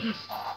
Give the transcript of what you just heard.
Mm-hmm.